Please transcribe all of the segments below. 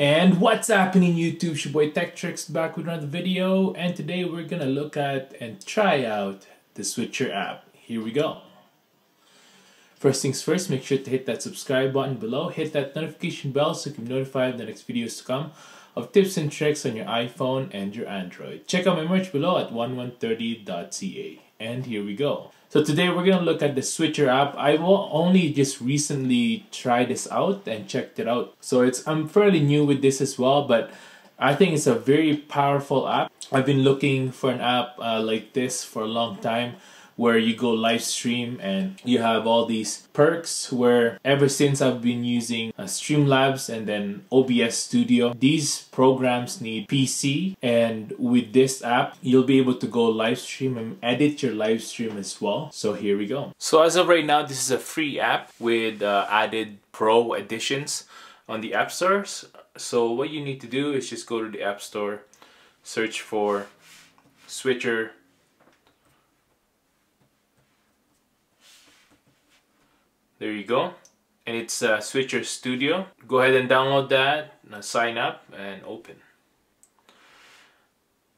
And what's happening YouTube? It's your boy TechTRX back with another video and today we're gonna look at and try out the Switcher app. Here we go. First things first, make sure to hit that subscribe button below, hit that notification bell so you can be notified of the next videos to come of tips and tricks on your iPhone and your Android. Check out my merch below at 1130.ca. And here we go. So today we're to look at the Switcher app. I will only just recently tried this out and checked it out. So it's I'm fairly new with this as well, but I think it's a very powerful app. I've been looking for an app uh, like this for a long time where you go live stream and you have all these perks where ever since I've been using uh, Streamlabs and then OBS Studio, these programs need PC and with this app, you'll be able to go live stream and edit your live stream as well. So here we go. So as of right now, this is a free app with uh, added pro additions on the app stores. So what you need to do is just go to the app store, search for Switcher there you go. And it's uh, Switcher Studio. Go ahead and download that sign up and open.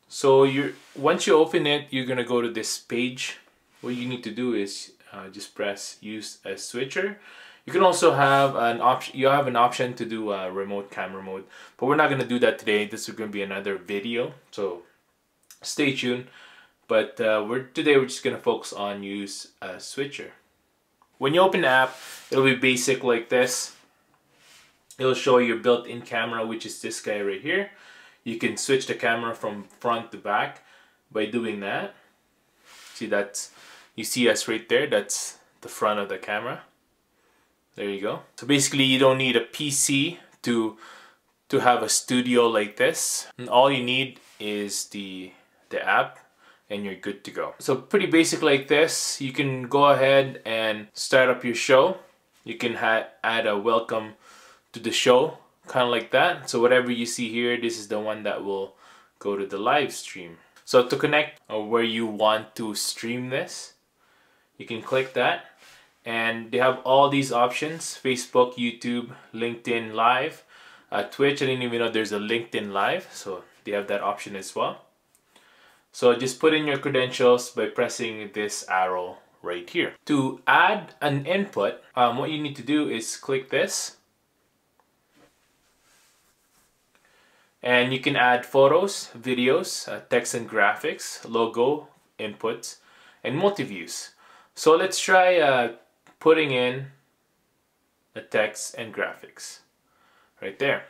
So you once you open it you're gonna go to this page. What you need to do is uh, just press use as switcher. You can also have an option you have an option to do a remote camera mode but we're not going to do that today. This is going to be another video so stay tuned. But uh, we're today we're just going to focus on use a switcher when you open the app, it'll be basic like this. It'll show your built-in camera, which is this guy right here. You can switch the camera from front to back by doing that. See that's, you see us right there, that's the front of the camera. There you go. So basically you don't need a PC to to have a studio like this. And all you need is the the app and you're good to go. So pretty basic like this. You can go ahead and start up your show. You can add a welcome to the show, kind of like that. So whatever you see here, this is the one that will go to the live stream. So to connect uh, where you want to stream this, you can click that and they have all these options Facebook, YouTube, LinkedIn Live, uh, Twitch. I didn't even know there's a LinkedIn Live, so they have that option as well. So just put in your credentials by pressing this arrow right here. To add an input, um, what you need to do is click this. And you can add photos, videos, uh, text and graphics, logo, inputs, and multi-views. So let's try uh, putting in the text and graphics right there.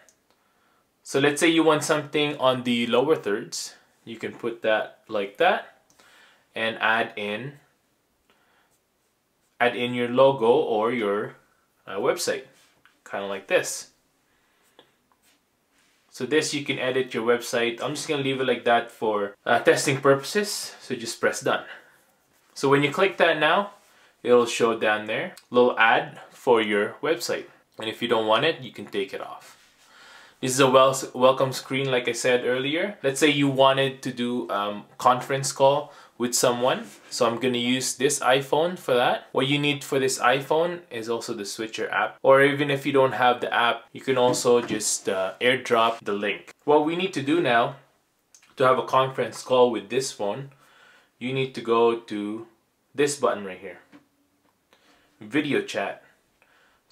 So let's say you want something on the lower thirds you can put that like that and add in add in your logo or your uh, website kind of like this. So this you can edit your website. I'm just gonna leave it like that for uh, testing purposes. So just press done. So when you click that now it'll show down there. Little ad for your website. And if you don't want it you can take it off this is a wel welcome screen like I said earlier. Let's say you wanted to do um, conference call with someone. So I'm going to use this iPhone for that. What you need for this iPhone is also the Switcher app. Or even if you don't have the app, you can also just uh, airdrop the link. What we need to do now to have a conference call with this phone, you need to go to this button right here. Video chat.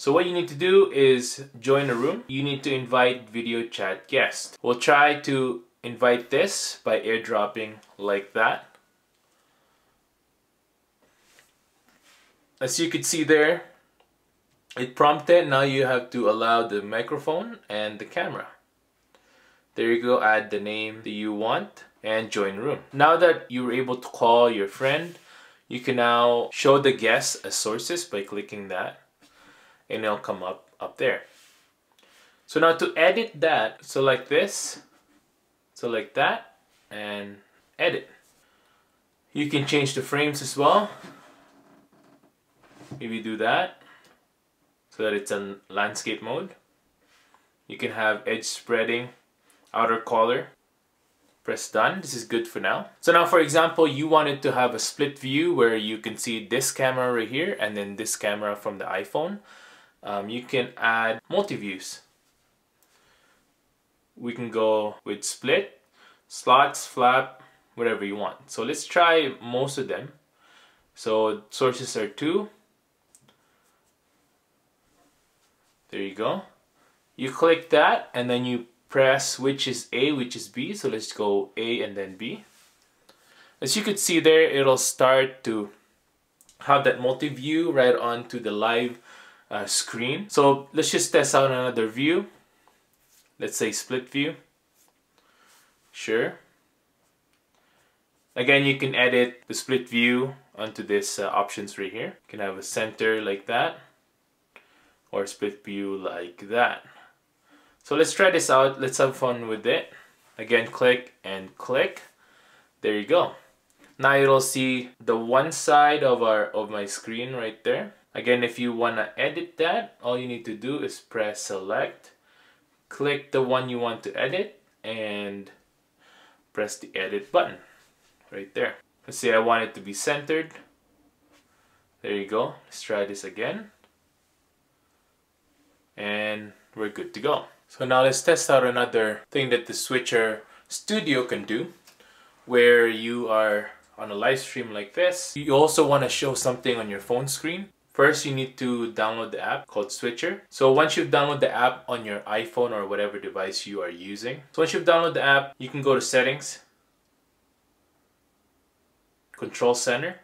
So what you need to do is join a room. You need to invite video chat guest. We'll try to invite this by airdropping like that. As you can see there, it prompted. Now you have to allow the microphone and the camera. There you go, add the name that you want and join room. Now that you're able to call your friend, you can now show the guest as sources by clicking that and it'll come up up there. So now to edit that, select this, select that, and edit. You can change the frames as well. Maybe do that so that it's in landscape mode. You can have edge spreading, outer color. Press done. This is good for now. So now for example, you wanted to have a split view where you can see this camera right here and then this camera from the iPhone um, you can add multi-views. we can go with split, slots, flap, whatever you want. So let's try most of them. So sources are two. There you go. You click that and then you press which is A, which is B. So let's go A and then B. As you could see there, it'll start to have that multi-view right onto the live uh, screen. So let's just test out another view. Let's say split view. Sure. Again, you can edit the split view onto this uh, options right here. You can have a center like that or split view like that. So let's try this out. Let's have fun with it. Again, click and click. There you go. Now you'll see the one side of our of my screen right there. Again, if you want to edit that, all you need to do is press select, click the one you want to edit, and press the edit button right there. Let's say I want it to be centered. There you go. Let's try this again. And we're good to go. So now let's test out another thing that the Switcher Studio can do where you are on a live stream like this. You also want to show something on your phone screen. First, you need to download the app called Switcher. So once you've downloaded the app on your iPhone or whatever device you are using. So once you've downloaded the app, you can go to settings, control center,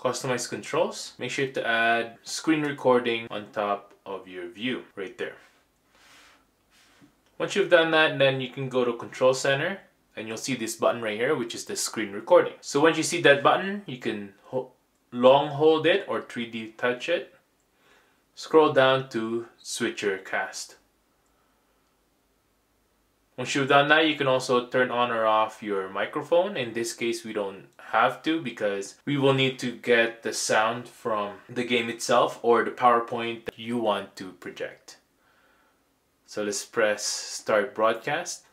customize controls. Make sure to add screen recording on top of your view right there. Once you've done that, then you can go to control center and you'll see this button right here, which is the screen recording. So once you see that button, you can long hold it or 3D touch it. Scroll down to switcher cast. Once you've done that, you can also turn on or off your microphone. In this case, we don't have to because we will need to get the sound from the game itself or the PowerPoint that you want to project. So let's press start broadcast.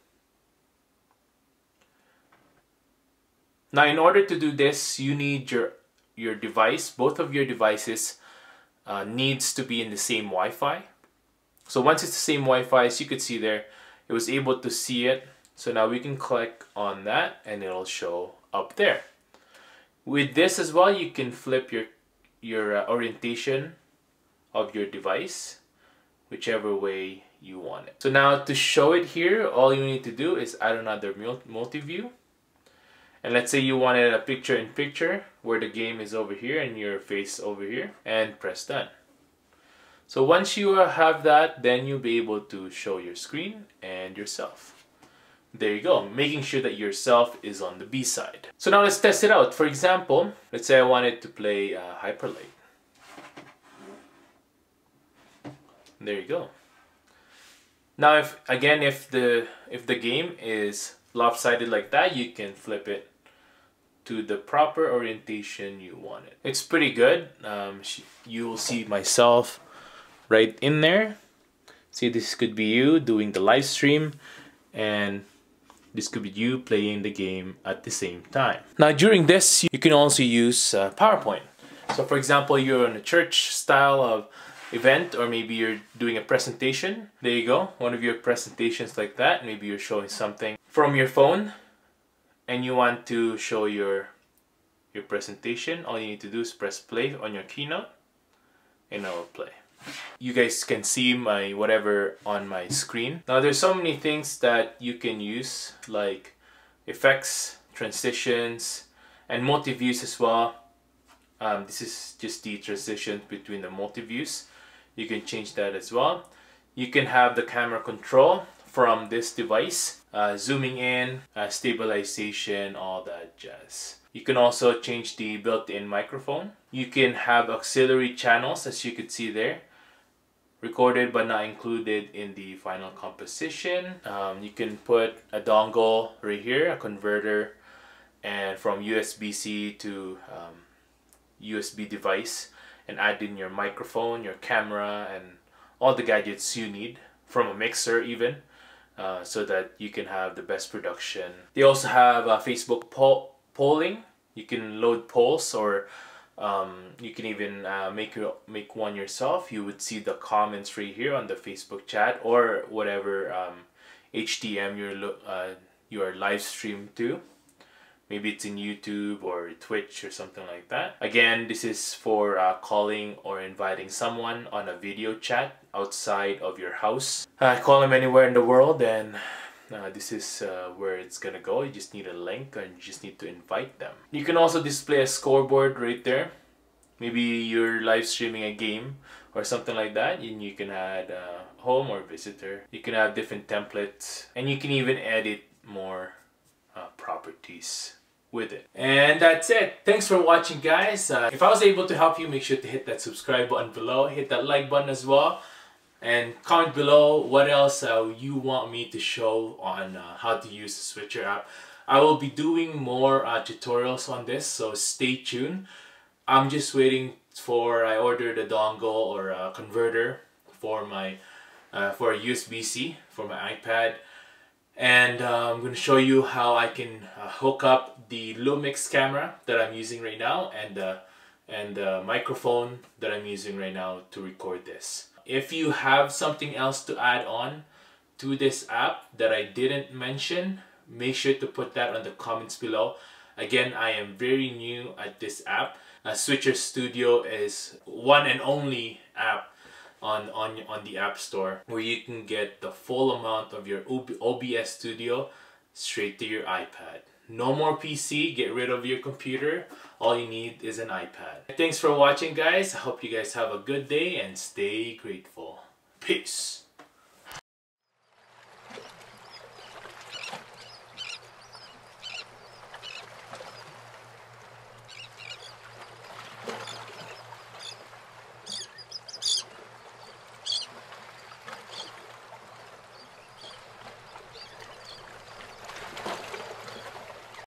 Now in order to do this, you need your, your device, both of your devices uh, needs to be in the same Wi-Fi. So once it's the same Wi-Fi, as you could see there, it was able to see it. So now we can click on that and it'll show up there. With this as well, you can flip your, your uh, orientation of your device, whichever way you want it. So now to show it here, all you need to do is add another multi-view. And let's say you wanted a picture in picture where the game is over here and your face over here and press done. So once you have that, then you'll be able to show your screen and yourself. There you go, making sure that yourself is on the B side. So now let's test it out. For example, let's say I wanted to play uh, Hyperlight. There you go. Now if again if the if the game is lopsided like that, you can flip it to the proper orientation you want it. It's pretty good. Um, you will see myself right in there. See, this could be you doing the live stream and this could be you playing the game at the same time. Now during this, you can also use uh, PowerPoint. So for example, you're in a church style of event or maybe you're doing a presentation. There you go, one of your presentations like that. Maybe you're showing something from your phone and you want to show your your presentation, all you need to do is press play on your keynote and I will play. You guys can see my whatever on my screen. Now there's so many things that you can use like effects, transitions, and multi-views as well. Um, this is just the transition between the multi-views. You can change that as well. You can have the camera control from this device uh, zooming in, uh, stabilization, all that jazz. You can also change the built-in microphone. You can have auxiliary channels as you could see there. Recorded but not included in the final composition. Um, you can put a dongle right here, a converter, and from USB-C to um, USB device and add in your microphone, your camera, and all the gadgets you need from a mixer even. Uh, so that you can have the best production. They also have uh, Facebook poll polling. You can load polls or Um, you can even uh, make your make one yourself. You would see the comments right here on the Facebook chat or whatever um, HTM you're uh, you are live stream to. Maybe it's in YouTube or Twitch or something like that. Again, this is for uh, calling or inviting someone on a video chat outside of your house. Uh, call them anywhere in the world and uh, this is uh, where it's gonna go. You just need a link and you just need to invite them. You can also display a scoreboard right there. Maybe you're live streaming a game or something like that and you can add uh, home or visitor. You can have different templates and you can even edit more uh, properties with it. And that's it. Thanks for watching guys. Uh, if I was able to help you, make sure to hit that subscribe button below. Hit that like button as well. And comment below what else uh, you want me to show on uh, how to use the Switcher app. I will be doing more uh, tutorials on this, so stay tuned. I'm just waiting for, I ordered a dongle or a converter for my, uh, for a USB-C for my iPad and uh, I'm going to show you how I can uh, hook up the Lumix camera that I'm using right now and uh, and the microphone that I'm using right now to record this. If you have something else to add on to this app that I didn't mention, make sure to put that on the comments below. Again, I am very new at this app. Uh, Switcher Studio is one and only app on, on, on the App Store where you can get the full amount of your OBS Studio straight to your iPad. No more PC, get rid of your computer. All you need is an iPad. Thanks for watching guys. I hope you guys have a good day and stay grateful. Peace.